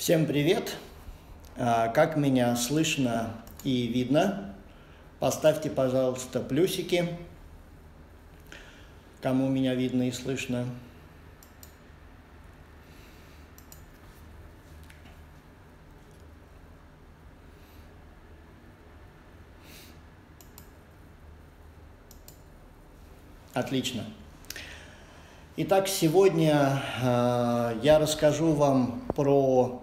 Всем привет! А, как меня слышно и видно? Поставьте, пожалуйста, плюсики, кому меня видно и слышно. Отлично. Итак, сегодня э, я расскажу вам про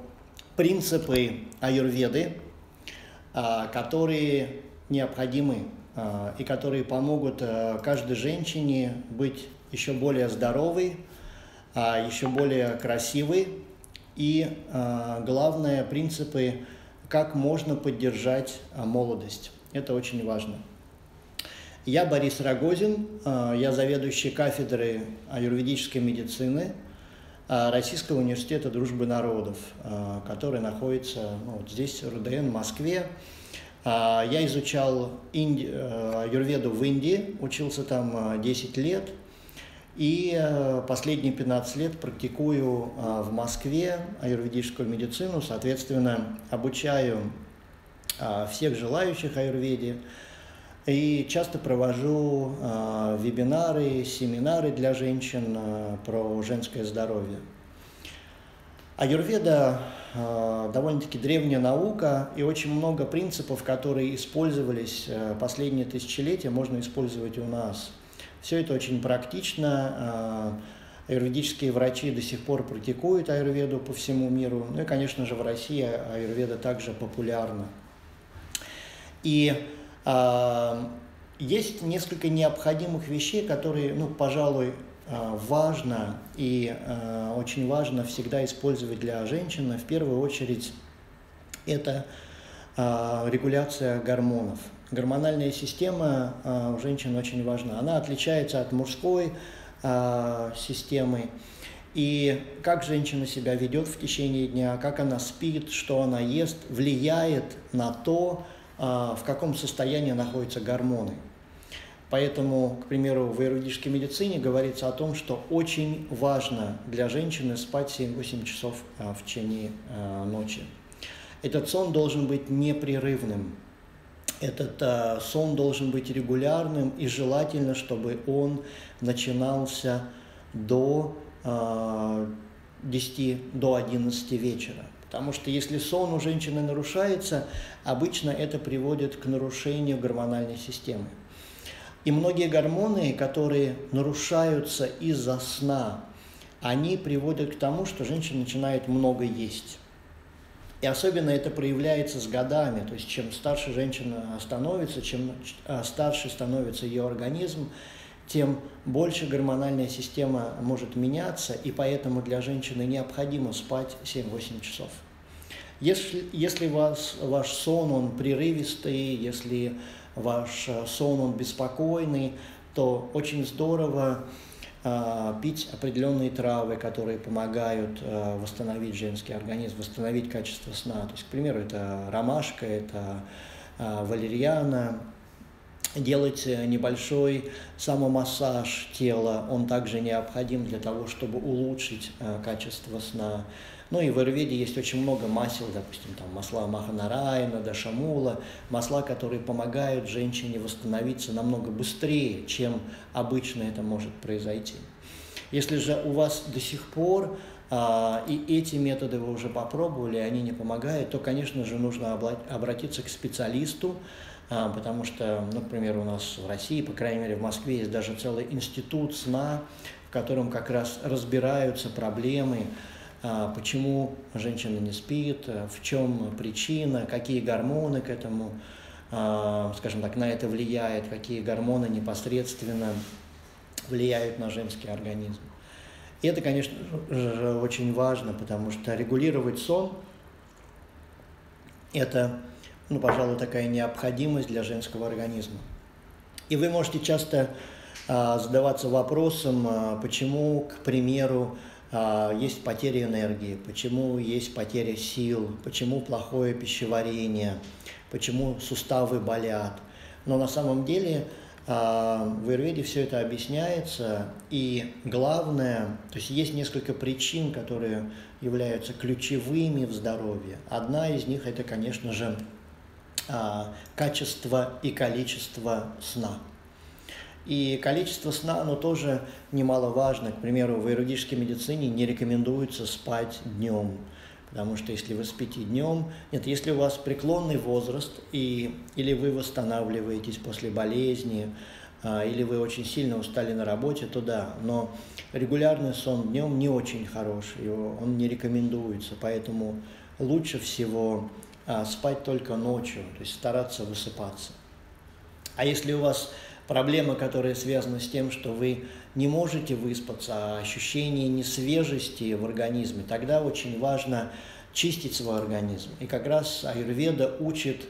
принципы аюрведы, э, которые необходимы э, и которые помогут э, каждой женщине быть еще более здоровой, еще более красивой и, главное, принципы, как можно поддержать молодость. Это очень важно. Я Борис Рогозин, я заведующий кафедрой аюрведической медицины Российского университета дружбы народов, э, который находится ну, вот здесь, РУДН, в Москве. Я изучал инди... аюрведу в Индии, учился там 10 лет, и последние 15 лет практикую в Москве аюрведическую медицину, соответственно, обучаю всех желающих аюрведе, и часто провожу э, вебинары, семинары для женщин э, про женское здоровье. Аюрведа э, довольно-таки древняя наука, и очень много принципов, которые использовались последние тысячелетия, можно использовать у нас. Все это очень практично. Аюрведические врачи до сих пор практикуют аюрведу по всему миру. Ну и, конечно же, в России аюрведа также популярна. И есть несколько необходимых вещей, которые, ну, пожалуй, а, важно и а, очень важно всегда использовать для женщины. В первую очередь это регуляция гормонов. Гормональная система у женщин очень важна. Она отличается от мужской системы. И как женщина себя ведет в течение дня, как она спит, что она ест, влияет на то, а, в каком состоянии находятся гормоны. Поэтому, к примеру, в аюрведической медицине говорится о том, что очень важно для женщины спать 7-8 часов а, в течение а, ночи. Этот сон должен быть непрерывным. Этот сон должен быть регулярным и желательно, чтобы он начинался до 10, до 11 вечера. Потому что если сон у женщины нарушается, обычно это приводит к нарушению гормональной системы. И многие гормоны, которые нарушаются из-за сна, они приводят к тому, что женщина начинает много есть. И особенно это проявляется с годами. То есть чем старше женщина становится, чем а, старше становится ее организм, тем больше гормональная система может меняться, и поэтому для женщины необходимо спать 7-8 часов. Если, если вас, ваш сон, он прерывистый, если ваш э, сон, он беспокойный, то очень здорово э, пить определенные травы, которые помогают э, восстановить женский организм, восстановить качество сна. То есть, к примеру, это ромашка, это э, валерьяна, делать небольшой самомассаж тела, он также необходим для того, чтобы улучшить э, качество сна. Ну и в Аюрведе есть очень много масел, допустим, там масла Маханарайна, Дашамула, масла, которые помогают женщине восстановиться намного быстрее, чем обычно это может произойти. Если же у вас до сих пор а, и эти методы вы уже попробовали, они не помогают, то, конечно же, нужно обратиться к специалисту, потому что, ну, к у нас в России, по крайней мере в Москве, есть даже целый институт сна, в котором как раз разбираются проблемы, а, почему женщина не спит, а, в чем причина, какие гормоны к этому, скажем так, на это влияют, какие гормоны непосредственно влияют на женский организм. И это, конечно же, очень важно, потому что регулировать сон – это ну, пожалуй, такая необходимость для женского организма. И вы можете часто а, задаваться вопросом, а, почему, к примеру, а, есть потеря энергии, почему есть потеря сил, почему плохое пищеварение, почему суставы болят. Но на самом деле а, в Ирведе все это объясняется, и главное, то есть есть несколько причин, которые являются ключевыми в здоровье. Одна из них это, конечно же, качество и количество сна. И количество сна, оно тоже немаловажно. К примеру, в юридической медицине не рекомендуется спать днем. Потому что если вы спите днем, нет, если у вас преклонный возраст, и, или вы восстанавливаетесь после болезни, а, или вы очень сильно устали на работе, то да. Но регулярный сон днем не очень хороший, его, он не рекомендуется. Поэтому лучше всего а, спать только ночью, то есть стараться высыпаться. А если у вас проблема, которая связана с тем, что вы не можете выспаться, а ощущение несвежести в организме, тогда очень важно чистить свой организм. И как раз аюрведа учит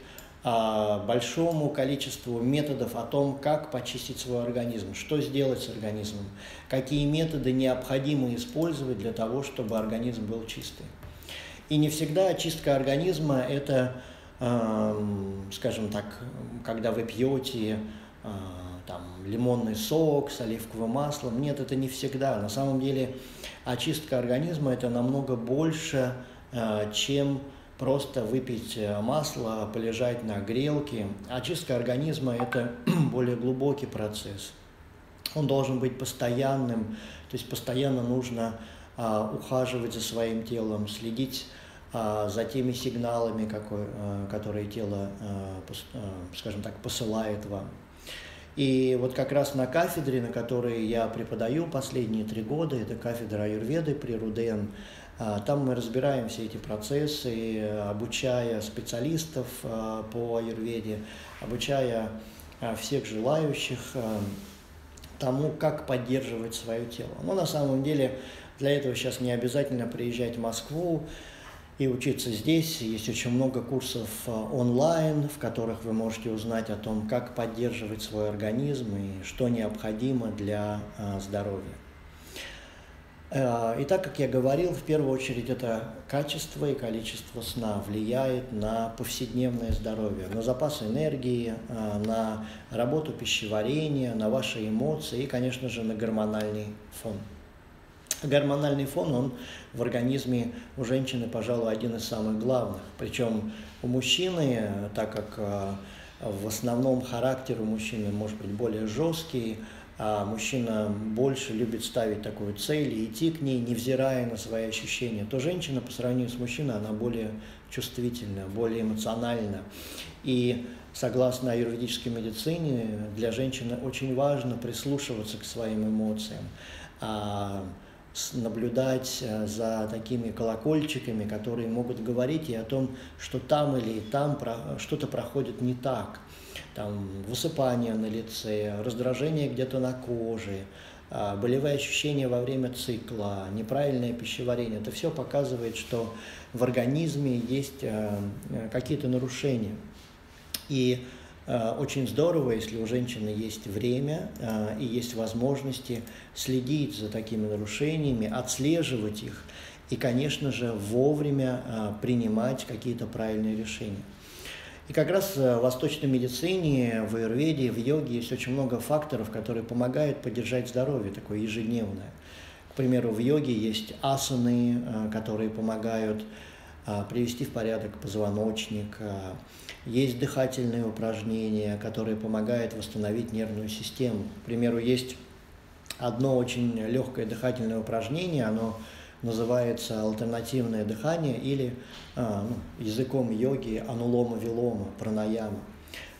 а, большому количеству методов о том, как почистить свой организм, что сделать с организмом, какие методы необходимо использовать для того, чтобы организм был чистый. И не всегда очистка организма – это, э, скажем так, когда вы пьете э, там, лимонный сок с оливковым маслом. Нет, это не всегда. На самом деле очистка организма – это намного больше, э, чем просто выпить э, масло, полежать на грелке. Очистка организма – это более глубокий процесс. Он должен быть постоянным, то есть постоянно нужно ухаживать за своим телом, следить а, за теми сигналами, а, которые тело, а, а, скажем так, посылает вам. И вот как раз на кафедре, на которой я преподаю последние три года, это кафедра аюрведы при РУДН, а, там мы разбираем все эти процессы, обучая специалистов а, по аюрведе, обучая а, всех желающих тому, как поддерживать свое тело. Но на самом деле для этого сейчас не обязательно приезжать в Москву, и учиться здесь. Есть очень много курсов э, онлайн, в которых вы можете узнать о том, как поддерживать свой организм и что необходимо для э, здоровья. Э, и так как я говорил, в первую очередь это качество и количество сна влияет на повседневное здоровье, на запас энергии, на работу пищеварения, на ваши эмоции и, конечно же, на гормональный фон. Гормональный фон, он в организме у женщины, пожалуй, один из самых главных. Причем у мужчины, так как а, в основном характер у мужчины может быть более жесткий, а мужчина больше любит ставить такую цель и идти к ней, невзирая на свои ощущения, то женщина по сравнению с мужчиной, она более чувствительна, более эмоциональна. И согласно аюрведической медицине, для женщины очень важно прислушиваться к своим эмоциям. Наблюдать э, за такими колокольчиками, которые могут говорить и о том, что там или там что-то проходит не так. Там высыпание на лице, раздражение где-то на коже, а, болевые ощущения во время цикла, неправильное пищеварение. Это все показывает, что в организме есть э, э, какие-то нарушения. И очень здорово, если у женщины есть время э, и есть возможности следить за такими нарушениями, отслеживать их и, конечно же, вовремя э, принимать какие-то правильные решения. И как раз в восточной медицине, в аюрведе, в йоге есть очень много факторов, которые помогают поддержать здоровье, такое ежедневное. К примеру, в йоге есть асаны, которые помогают привести в порядок позвоночник, есть дыхательные упражнения, которые помогают восстановить нервную систему. К примеру, есть одно очень легкое дыхательное упражнение, оно называется альтернативное дыхание или а, ну, языком йоги анулома-вилома, пранаяма.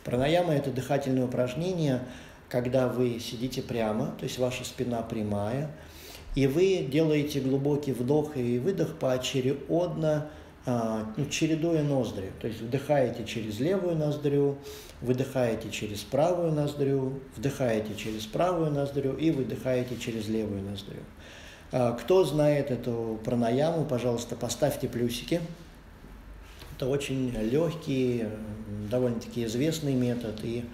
Пранаяма – это дыхательное упражнение, когда вы сидите прямо, то есть ваша спина прямая, и вы делаете глубокий вдох и выдох поочередно а, чередуя ноздри. То есть вдыхаете через левую ноздрю, выдыхаете через правую ноздрю, вдыхаете через правую ноздрю и выдыхаете через левую ноздрю. А, кто знает эту пранаяму, пожалуйста, поставьте плюсики. Это очень легкий, довольно-таки известный метод, и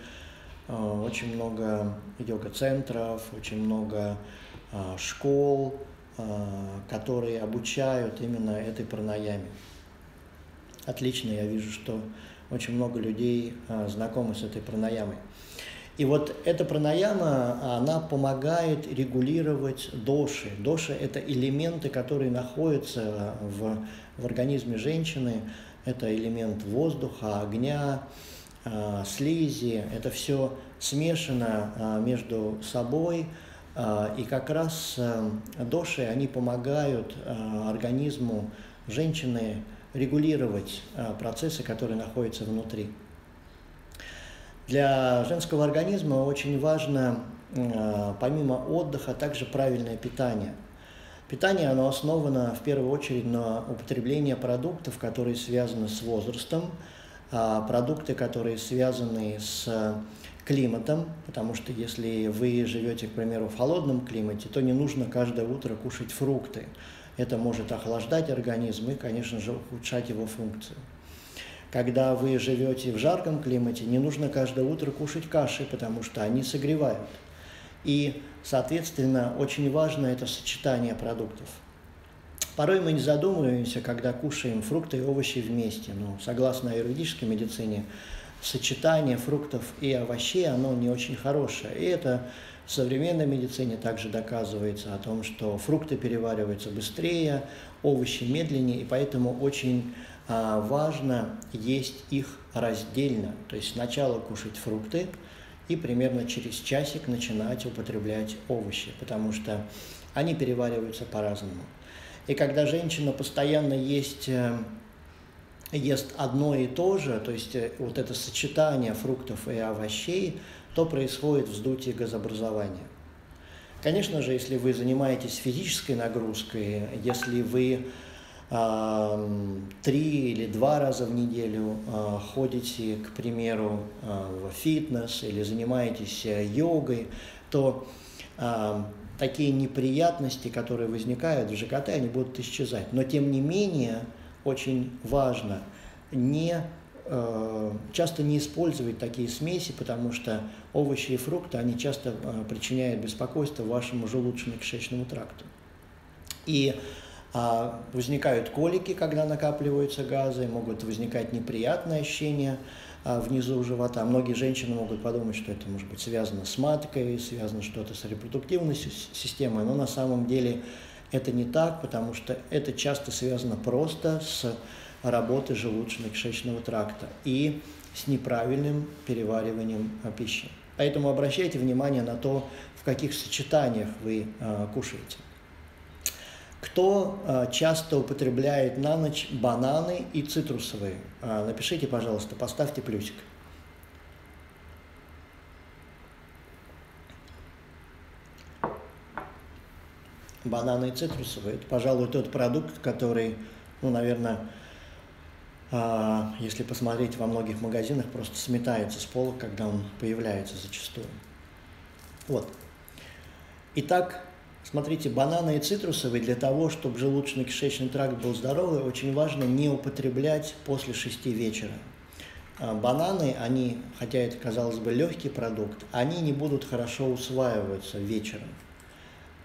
а, очень много йога-центров, очень много школ, которые обучают именно этой пранаяме. Отлично, я вижу, что очень много людей а, знакомы с этой пранаямой. И вот эта пранаяма, она помогает регулировать доши. Доши – это элементы, которые находятся в, в организме женщины. Это элемент воздуха, огня, э, слизи. Это все смешано э, между собой. И как раз доши, они помогают организму женщины регулировать э, процессы, которые находятся внутри. Для женского организма очень важно, э, помимо отдыха, также правильное питание. Питание оно основано в первую очередь на употреблении продуктов, которые связаны с возрастом, а продукты, которые связаны с климатом, потому что если вы живете, к примеру, в холодном климате, то не нужно каждое утро кушать фрукты. Это может охлаждать организм и, конечно же, ухудшать его функцию. Когда вы живете в жарком климате, не нужно каждое утро кушать каши, потому что они согревают. И, соответственно, очень важно это сочетание продуктов. Порой мы не задумываемся, когда кушаем фрукты и овощи вместе. Но согласно аюрведической медицине, сочетание фруктов и овощей, оно не очень хорошее. И это в современной медицине также доказывается о том, что фрукты перевариваются быстрее, овощи медленнее, и поэтому очень а, важно есть их раздельно. То есть сначала кушать фрукты и примерно через часик начинать употреблять овощи, потому что они перевариваются по-разному. И когда женщина постоянно есть, э, ест одно и то же, то есть э, вот это сочетание фруктов и овощей, то происходит вздутие газообразования. Конечно же, если вы занимаетесь физической нагрузкой, если вы три или два раза в неделю а, ходите, к примеру, а, в фитнес или занимаетесь йогой, то такие неприятности, которые возникают в ЖКТ, они будут исчезать. Но тем не менее, очень важно не э, часто не использовать такие смеси, потому что овощи и фрукты, они часто э, причиняют беспокойство вашему желудочно-кишечному тракту. И а возникают колики, когда накапливаются газы, могут возникать неприятные ощущения а, внизу живота. Многие женщины могут подумать, что это может быть связано с маткой, связано что-то с репродуктивной системой, но на самом деле это не так, потому что это часто связано просто с работой желудочно-кишечного тракта и с неправильным перевариванием а, пищи. Поэтому обращайте внимание на то, в каких сочетаниях вы э, кушаете. Кто э, часто употребляет на ночь бананы и цитрусовые? Э, напишите, пожалуйста, поставьте плюсик. Бананы и цитрусовые – это, пожалуй, тот продукт, который, ну, наверное, если посмотреть во многих магазинах, просто сметается с пола, когда он появляется зачастую. Вот. Итак, Смотрите, бананы и цитрусовые для того, чтобы желудочно-кишечный тракт был здоровый, очень важно не употреблять после 6 вечера. А бананы, они, хотя это, казалось бы, легкий продукт, они не будут хорошо усваиваться вечером.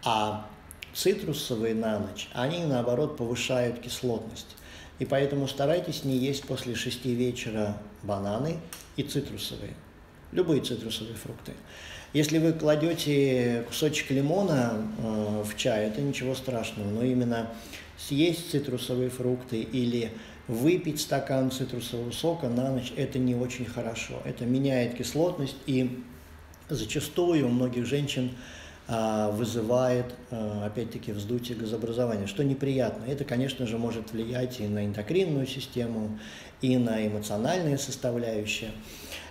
А цитрусовые на ночь, они, наоборот, повышают кислотность. И поэтому старайтесь не есть после 6 вечера бананы и цитрусовые, любые цитрусовые фрукты. Если вы кладете кусочек лимона э, в чай, это ничего страшного, но именно съесть цитрусовые фрукты или выпить стакан цитрусового сока на ночь, это не очень хорошо. Это меняет кислотность и зачастую у многих женщин вызывает, э, опять-таки, вздутие газообразования, что неприятно. Это, конечно же, может влиять и на эндокринную систему, и на эмоциональные составляющие.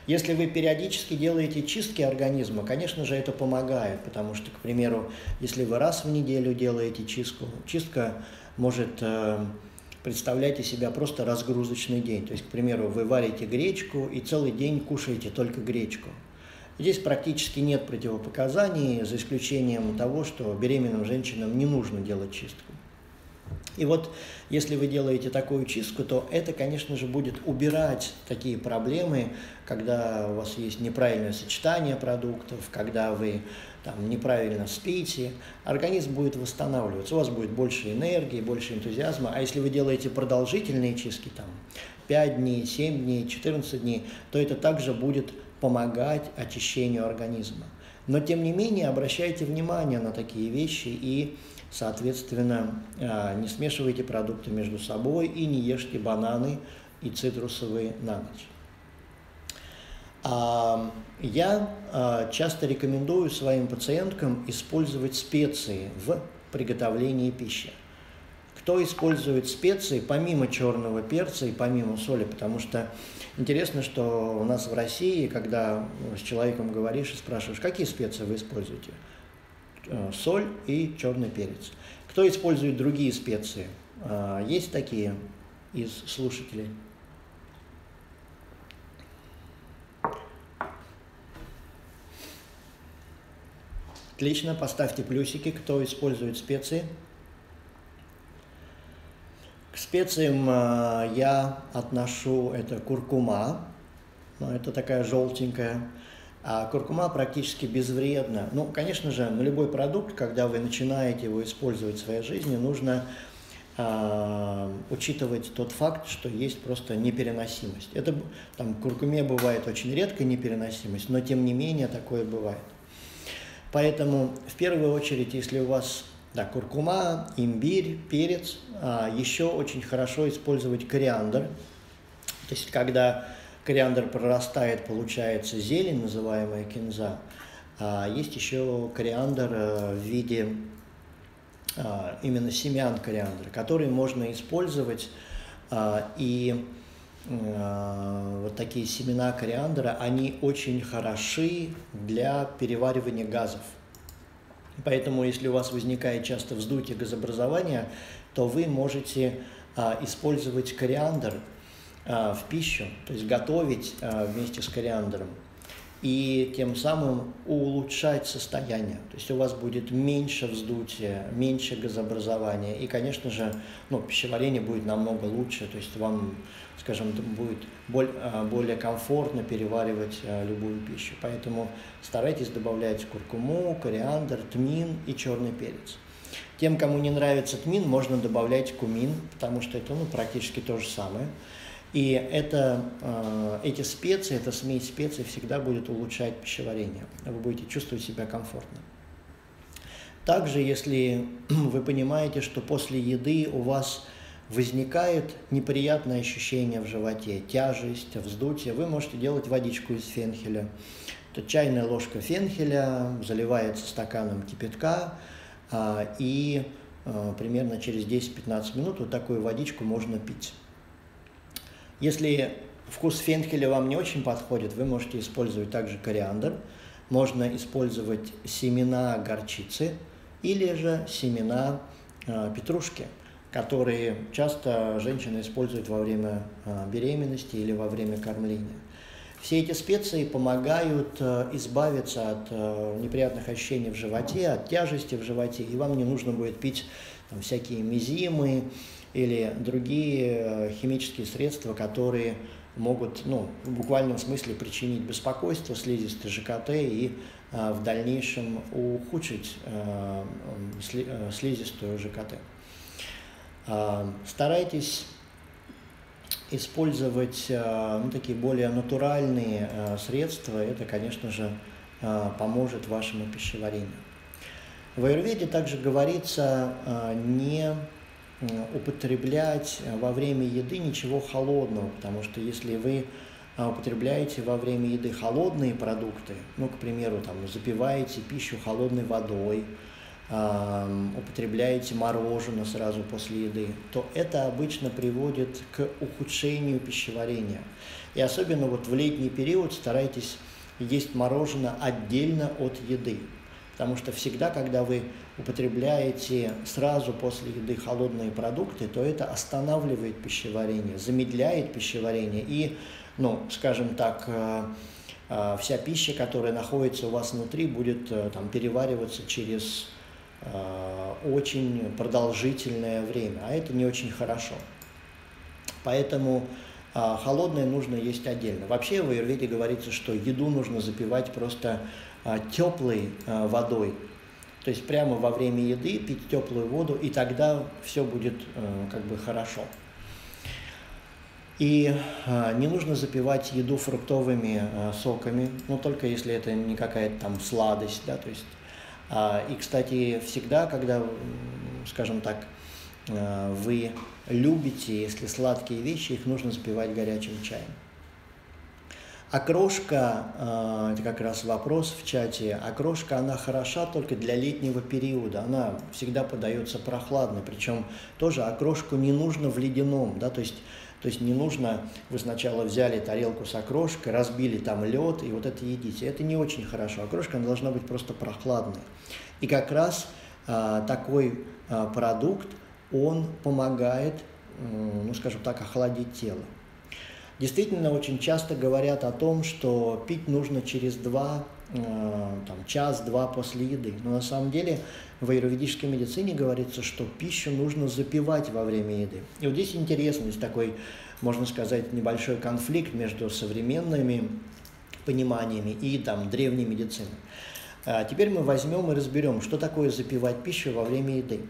Если вы периодически делаете чистки организма, конечно же, это помогает, потому что, к примеру, если вы раз в неделю делаете чистку, чистка может э, представлять из себя просто разгрузочный день. То есть, к примеру, вы варите гречку и целый день кушаете только гречку. Здесь практически нет противопоказаний, за исключением того, что беременным женщинам не нужно делать чистку. И вот если вы делаете такую чистку, то это, конечно же, будет убирать такие проблемы, когда у вас есть неправильное сочетание продуктов, когда вы там, неправильно спите, организм будет восстанавливаться, у вас будет больше энергии, больше энтузиазма. А если вы делаете продолжительные чистки, там, 5 дней, 7 дней, 14 дней, то это также будет помогать очищению организма. Но тем не менее обращайте внимание на такие вещи и, соответственно, а, не смешивайте продукты между собой и не ешьте бананы и цитрусовые на ночь. А, я а, часто рекомендую своим пациенткам использовать специи в приготовлении пищи. Кто использует специи помимо черного перца и помимо соли, потому что интересно, что у нас в России, когда с человеком говоришь и спрашиваешь, какие специи вы используете, э, соль и черный перец. Кто использует другие специи? А, есть такие из слушателей? Отлично, поставьте плюсики, кто использует специи. Специям э, я отношу это куркума, но это такая желтенькая, а куркума практически безвредна. Ну, конечно же, на любой продукт, когда вы начинаете его использовать в своей жизни, нужно э, учитывать тот факт, что есть просто непереносимость. Это там куркуме бывает очень редко непереносимость, но тем не менее такое бывает. Поэтому в первую очередь, если у вас да, куркума, имбирь, перец, а еще очень хорошо использовать кориандр. То есть, когда кориандр прорастает, получается зелень, называемая кинза. А есть еще кориандр э, в виде а, именно семян кориандра, которые можно использовать а, и Э, вот такие семена кориандра, они очень хороши для переваривания газов. Поэтому, если у вас возникает часто вздутие газообразования, то вы можете а, использовать кориандр а, в пищу, то есть готовить а, вместе с кориандром и тем самым улучшать состояние. То есть у вас будет меньше вздутия, меньше газообразования, и, конечно же, ну, пищеварение будет намного лучше, то есть вам, скажем, будет а, более комфортно переваривать а, любую пищу. Поэтому старайтесь добавлять куркуму, кориандр, тмин и черный перец. Тем, кому не нравится тмин, можно добавлять кумин, потому что это ну, практически то же самое. И это, э, эти специи, эта смесь специй всегда будет улучшать пищеварение. Вы будете чувствовать себя комфортно. Также, если вы понимаете, что после еды у вас возникает неприятное ощущение в животе, тяжесть, вздутие, вы можете делать водичку из фенхеля. Это чайная ложка фенхеля заливается стаканом кипятка, а, и э, примерно через 10-15 минут вот такую водичку можно пить. Если вкус фенхеля вам не очень подходит, вы можете использовать также кориандр, можно использовать семена горчицы или же семена э, петрушки, которые часто женщины используют во время э, беременности или во время кормления. Все эти специи помогают э, избавиться от э, неприятных ощущений в животе, от тяжести в животе, и вам не нужно будет пить там, всякие мизимы, или другие э, химические средства, которые могут ну, в буквальном смысле причинить беспокойство слизистой ЖКТ и а, в дальнейшем ухудшить а, сли, а, слизистую ЖКТ. А, старайтесь использовать а, ну, такие более натуральные а, средства. Это, конечно же, а, поможет вашему пищеварению. В аюрведе также говорится а, не употреблять э, во время еды ничего холодного, потому что если вы э, употребляете во время еды холодные продукты, ну, к примеру, там, запиваете пищу холодной водой, употребляете мороженое сразу после еды, то это обычно приводит к ухудшению пищеварения. И особенно вот в летний период старайтесь есть мороженое отдельно от еды. Потому что всегда, когда вы употребляете сразу после еды холодные продукты, то это останавливает пищеварение, замедляет пищеварение и, ну, скажем так, э, э, вся пища, которая находится у вас внутри, будет э, там, перевариваться через очень продолжительное время, а это не очень хорошо. Поэтому холодное нужно есть отдельно. Вообще в Аюрведе говорится, что еду нужно запивать просто теплой а, водой. То есть прямо во время еды пить теплую воду, и тогда все будет а, как бы хорошо. И а, не нужно запивать еду фруктовыми а, соками, ну только если это не какая-то там сладость, да, то есть. А, и, кстати, всегда, когда, скажем так, а, вы любите, если сладкие вещи, их нужно запивать горячим чаем. Окрошка, а, это как раз вопрос в чате, окрошка, она хороша только для летнего периода, она всегда подается прохладной, причем тоже окрошку не нужно в ледяном, да, то есть то есть не нужно, вы сначала взяли тарелку с окрошкой, разбили там лед и вот это едите. Это не очень хорошо. Окрошка она должна быть просто прохладной. И как раз а, такой а, продукт, он помогает, ну скажем так, охладить тело. Действительно, очень часто говорят о том, что пить нужно через два, там, час-два после еды. Но на самом деле в аюрведической медицине говорится, что пищу нужно запивать во время еды. И вот здесь интересно, такой, можно сказать, небольшой конфликт между современными пониманиями и там, древней медициной. А теперь мы возьмем и разберем, что такое запивать пищу во время еды.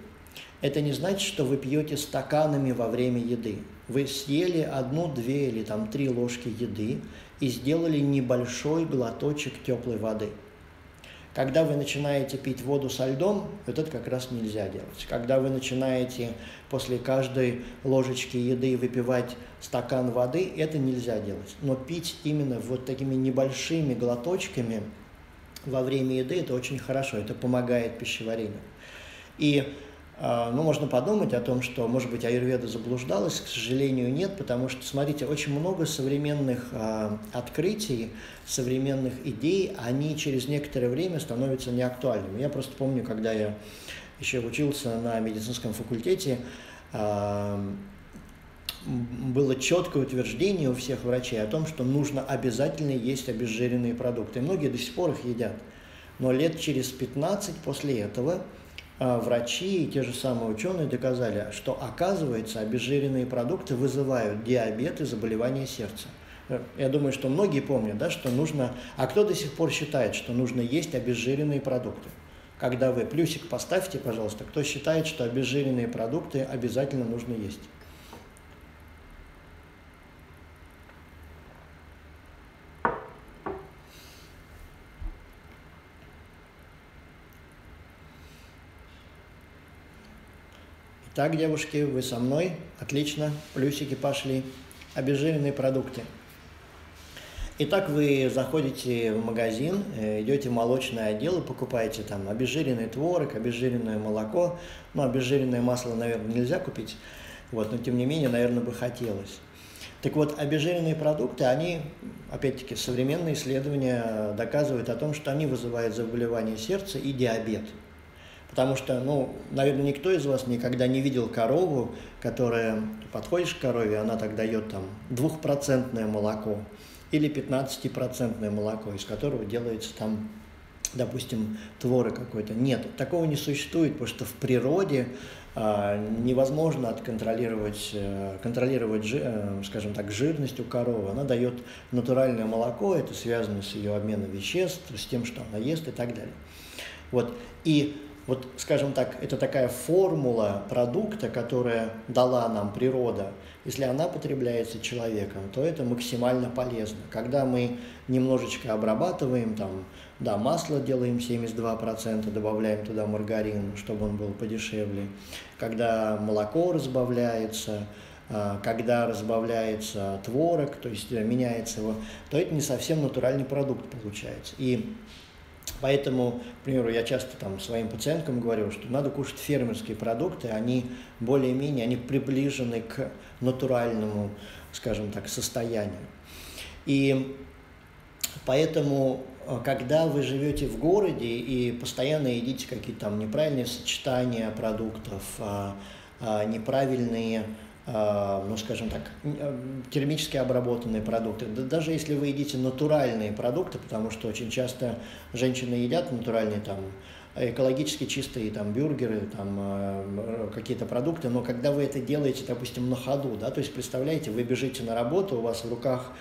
Это не значит, что вы пьете стаканами во время еды. Вы съели одну, две или там три ложки еды и сделали небольшой глоточек теплой воды – когда вы начинаете пить воду со льдом, вот это как раз нельзя делать. Когда вы начинаете после каждой ложечки еды выпивать стакан воды, это нельзя делать. Но пить именно вот такими небольшими глоточками во время еды, это очень хорошо, это помогает пищеварению. И ну, можно подумать о том, что, может быть, аюрведа заблуждалась, к сожалению, нет, потому что, смотрите, очень много современных э, открытий, современных идей, они через некоторое время становятся неактуальными. Я просто помню, когда я еще учился на медицинском факультете, э, было четкое утверждение у всех врачей о том, что нужно обязательно есть обезжиренные продукты. И многие до сих пор их едят. Но лет через 15 после этого а, врачи и те же самые ученые доказали, что оказывается обезжиренные продукты вызывают диабет и заболевания сердца. Э, я думаю, что многие помнят, да, что нужно, а кто до сих пор считает, что нужно есть обезжиренные продукты? Когда вы плюсик поставьте, пожалуйста, кто считает, что обезжиренные продукты обязательно нужно есть? Так, девушки, вы со мной? Отлично, плюсики пошли. Обезжиренные продукты. Итак, вы заходите в магазин, э, идете в молочный отдел и покупаете там обезжиренный творог, обезжиренное молоко. Ну, обезжиренное масло, наверное, нельзя купить, вот, но тем не менее, наверное, бы хотелось. Так вот, обезжиренные продукты, они, опять-таки, современные исследования доказывают о том, что они вызывают заболевание сердца и диабет. Потому что, ну, наверное, никто из вас никогда не видел корову, которая, подходишь к корове, она так дает там двухпроцентное молоко или 15-процентное молоко, из которого делается там, допустим, творог какой-то. Нет, такого не существует, потому что в природе а, невозможно отконтролировать, э, контролировать, э, скажем так, жирность у коровы. Она дает натуральное молоко, это связано с ее обменом веществ, с тем, что она ест и так далее. Вот. И вот, скажем так, это такая формула продукта, которая дала нам природа. Если она потребляется человеком, то это максимально полезно. Когда мы немножечко обрабатываем, там, да, масло делаем 72%, добавляем туда маргарин, чтобы он был подешевле. Когда молоко разбавляется, а, когда разбавляется творог, то есть меняется его, то это не совсем натуральный продукт получается. И Поэтому, к примеру, я часто там своим пациенткам говорю, что надо кушать фермерские продукты, они более-менее, они приближены к натуральному, скажем так, состоянию. И поэтому, э, когда вы живете в городе и постоянно едите какие-то там неправильные сочетания продуктов, а, а, неправильные ну, скажем так, э, термически обработанные продукты. Да, даже если вы едите натуральные продукты, потому что очень часто женщины едят натуральные там экологически чистые там бюргеры, там э, какие-то продукты, но когда вы это делаете, допустим, на ходу, да, то есть представляете, вы бежите на работу, у вас в руках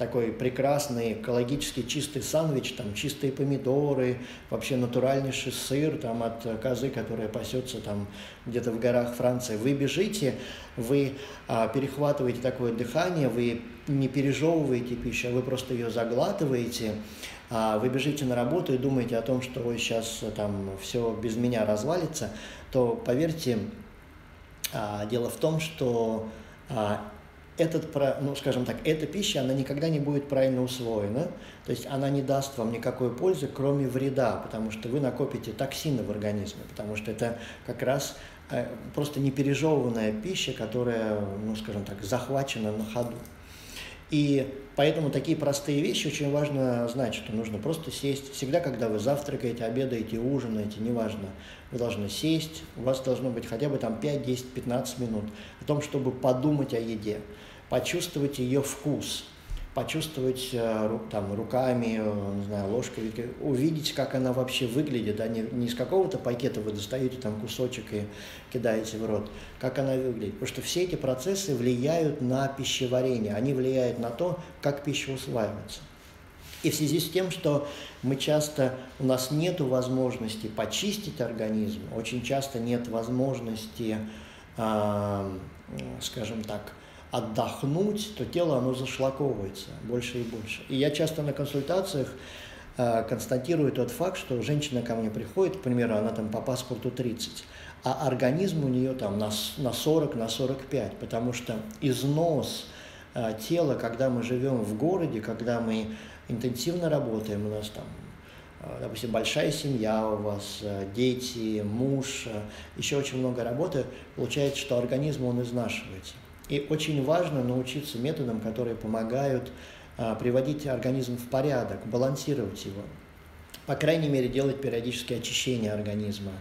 такой прекрасный экологически чистый сандвич, там чистые помидоры, вообще натуральнейший сыр там от козы, которая пасется там где-то в горах Франции. Вы бежите, вы а, перехватываете такое дыхание, вы не пережевываете пищу, а вы просто ее заглатываете, а вы бежите на работу и думаете о том, что ой, сейчас там все без меня развалится, то поверьте, а, дело в том, что а, этот, ну, скажем так, эта пища, она никогда не будет правильно усвоена, то есть она не даст вам никакой пользы, кроме вреда, потому что вы накопите токсины в организме, потому что это как раз э, просто непережеванная пища, которая, ну, скажем так, захвачена на ходу. И поэтому такие простые вещи очень важно знать, что нужно просто сесть. Всегда, когда вы завтракаете, обедаете, ужинаете, неважно, вы должны сесть, у вас должно быть хотя бы там 5, 10, 15 минут о том, чтобы подумать о еде почувствовать ее вкус, почувствовать э, там, руками, э, не знаю, ложкой, увидеть, как она вообще выглядит, а не, не из какого-то пакета вы достаете там кусочек и кидаете в рот, как она выглядит. Потому что все эти процессы влияют на пищеварение, они влияют на то, как пища усваивается. И в связи с тем, что мы часто, у нас нет возможности почистить организм, очень часто нет возможности, э, скажем так, отдохнуть, то тело оно зашлаковывается больше и больше. И я часто на консультациях э, констатирую тот факт, что женщина ко мне приходит, к примеру, она там по паспорту 30, а организм у нее там на, на 40, на 45, потому что износ э, тела, когда мы живем в городе, когда мы интенсивно работаем, у нас там э, допустим, большая семья у вас, э, дети, муж, э, еще очень много работы, получается, что организм, он изнашивается. И очень важно научиться методам, которые помогают а, приводить организм в порядок, балансировать его. По крайней мере, делать периодические очищения организма,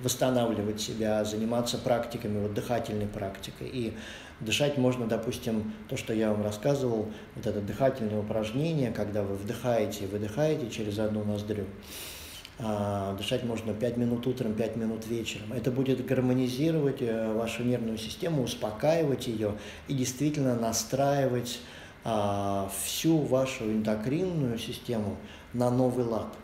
восстанавливать себя, заниматься практиками, вот дыхательной практикой. И дышать можно, допустим, то, что я вам рассказывал, вот это дыхательное упражнение, когда вы вдыхаете и выдыхаете через одну ноздрю. А, дышать можно 5 минут утром, 5 минут вечером. Это будет гармонизировать э, вашу нервную систему, успокаивать ее и действительно настраивать а, всю вашу эндокринную систему на новый лад.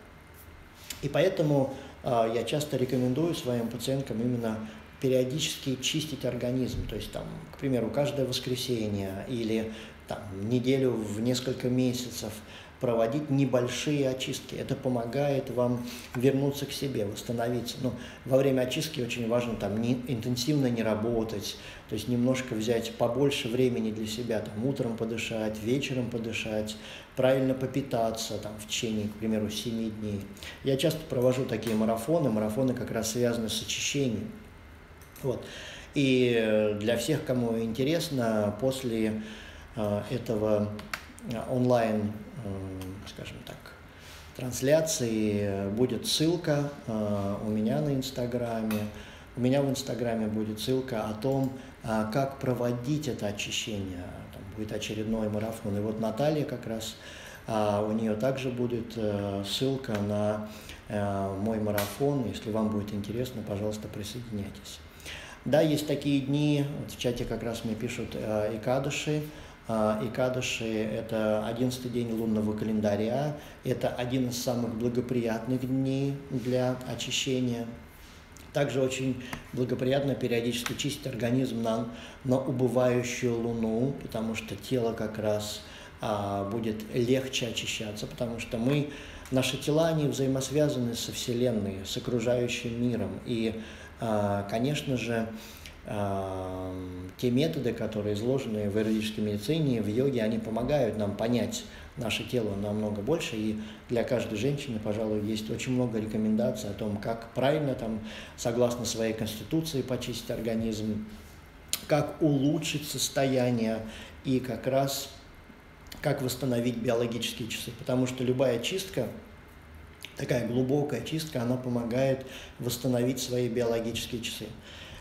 И поэтому а, я часто рекомендую своим пациенткам именно периодически чистить организм. То есть, там, к примеру, каждое воскресенье или там, неделю в несколько месяцев – проводить небольшие очистки. Это помогает вам вернуться к себе, восстановиться. Но во время очистки очень важно там не, интенсивно не работать, то есть немножко взять побольше времени для себя, там, утром подышать, вечером подышать, правильно попитаться там, в течение, к примеру, 7 дней. Я часто провожу такие марафоны, марафоны как раз связаны с очищением. Вот. И для всех, кому интересно, после э, этого э, онлайн скажем так, трансляции будет ссылка э, у меня на Инстаграме. У меня в Инстаграме будет ссылка о том, э, как проводить это очищение. Там будет очередной марафон. И вот Наталья как раз, э, у нее также будет ссылка на мой марафон. Если вам будет интересно, пожалуйста, присоединяйтесь. Да, есть такие дни, вот в чате как раз мне пишут и кадыши, а, и Кадыши – это одиннадцатый день лунного календаря, это один из самых благоприятных дней для очищения. Также очень благоприятно периодически чистить организм на, на убывающую луну, потому что тело как раз а, будет легче очищаться, потому что мы, наши тела, они взаимосвязаны со Вселенной, с окружающим миром. И, а, конечно же, те методы, которые изложены в юридической медицине, в йоге, они помогают нам понять наше тело намного больше. И для каждой женщины, пожалуй, есть очень много рекомендаций о том, как правильно, там, согласно своей конституции, почистить организм, как улучшить состояние и как раз как восстановить биологические часы. Потому что любая чистка, такая глубокая чистка, она помогает восстановить свои биологические часы.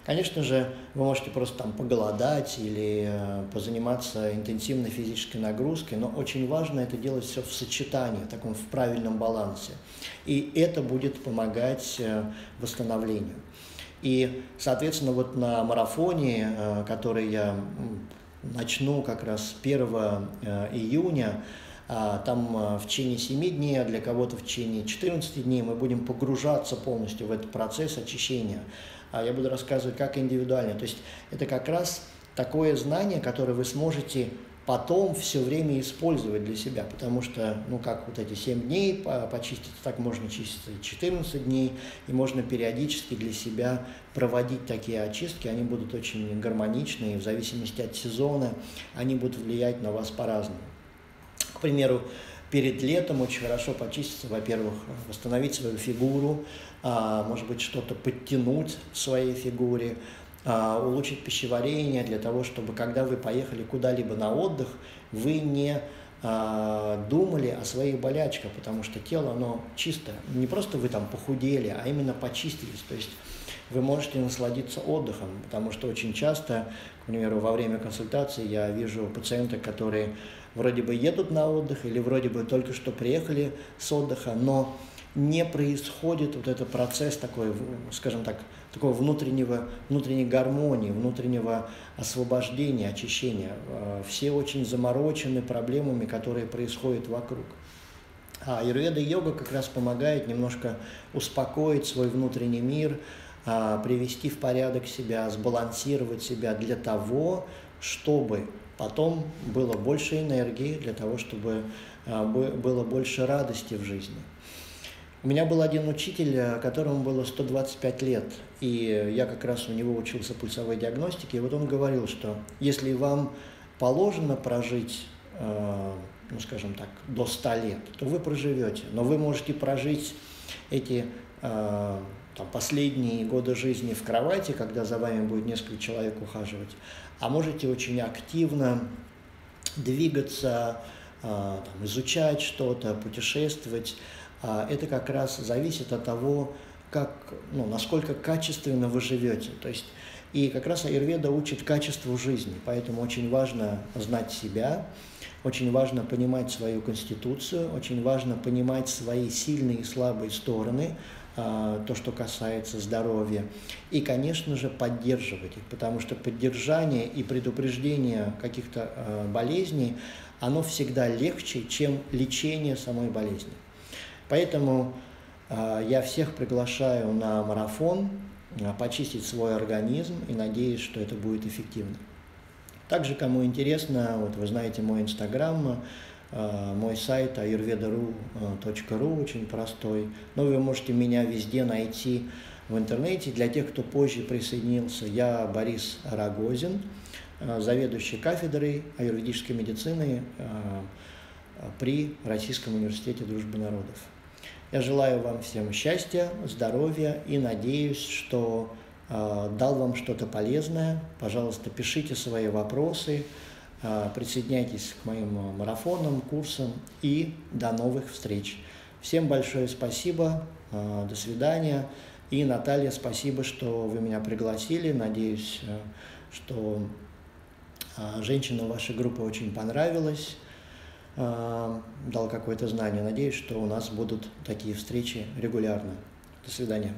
Конечно же, вы можете просто там поголодать или э, позаниматься интенсивной физической нагрузкой, но очень важно это делать все в сочетании, в таком в правильном балансе. И это будет помогать э, восстановлению. И, соответственно, вот на марафоне, э, который я начну как раз с 1 июня, а, там в течение 7 дней, а для кого-то в течение 14 дней мы будем погружаться полностью в этот процесс очищения. Я буду рассказывать как индивидуально. То есть это как раз такое знание, которое вы сможете потом все время использовать для себя, потому что, ну, как вот эти 7 дней почистить, так можно чистить 14 дней, и можно периодически для себя проводить такие очистки, они будут очень гармоничные, в зависимости от сезона, они будут влиять на вас по-разному. К примеру, перед летом очень хорошо почиститься, во-первых, восстановить свою фигуру, а, может быть, что-то подтянуть в своей фигуре, а, улучшить пищеварение для того, чтобы когда вы поехали куда-либо на отдых, вы не а, думали о своих болячках, потому что тело, оно чистое. Не просто вы там похудели, а именно почистились. То есть вы можете насладиться отдыхом, потому что очень часто, к примеру, во время консультации я вижу пациентов, которые вроде бы едут на отдых или вроде бы только что приехали с отдыха, но не происходит вот этот процесс такой, скажем так, такого внутреннего, внутренней гармонии, внутреннего освобождения, очищения. А, все очень заморочены проблемами, которые происходят вокруг. А аюрведа йога как раз помогает немножко успокоить свой внутренний мир, а, привести в порядок себя, сбалансировать себя для того, чтобы потом было больше энергии, для того, чтобы а, было больше радости в жизни. У меня был один учитель, э, которому было 125 лет, и я как раз у него учился пульсовой диагностике, и вот он говорил, что если вам положено прожить, э, ну скажем так, до 100 лет, то вы проживете, но вы можете прожить эти э, там, последние годы жизни в кровати, когда за вами будет несколько человек ухаживать, а можете очень активно двигаться, там, изучать что-то, путешествовать, а это как раз зависит от того, как, ну, насколько качественно вы живете. То есть, и как раз аюрведа учит качеству жизни, поэтому очень важно знать себя, очень важно понимать свою конституцию, очень важно понимать свои сильные и слабые стороны, а, то, что касается здоровья, и, конечно же, поддерживать их, потому что поддержание и предупреждение каких-то а, болезней, оно всегда легче, чем лечение самой болезни. Поэтому э, я всех приглашаю на марафон, почистить свой организм и надеюсь, что это будет эффективно. Также, кому интересно, вот вы знаете мой инстаграм, мой сайт ayurveda.ru очень простой, но вы можете меня везде найти в интернете. Для тех, кто позже присоединился, я Борис Рогозин, заведующий кафедрой аюрведической медицины при Российском университете дружбы народов. Я желаю вам всем счастья, здоровья и надеюсь, что э, дал вам что-то полезное. Пожалуйста, пишите свои вопросы, э, присоединяйтесь к моим марафонам, курсам и до новых встреч. Всем большое спасибо, э, до свидания. И, Наталья, спасибо, что вы меня пригласили. Надеюсь, что э, женщина вашей группы очень понравилась. А, дал какое-то знание. Надеюсь, что у нас будут такие встречи регулярно. До свидания.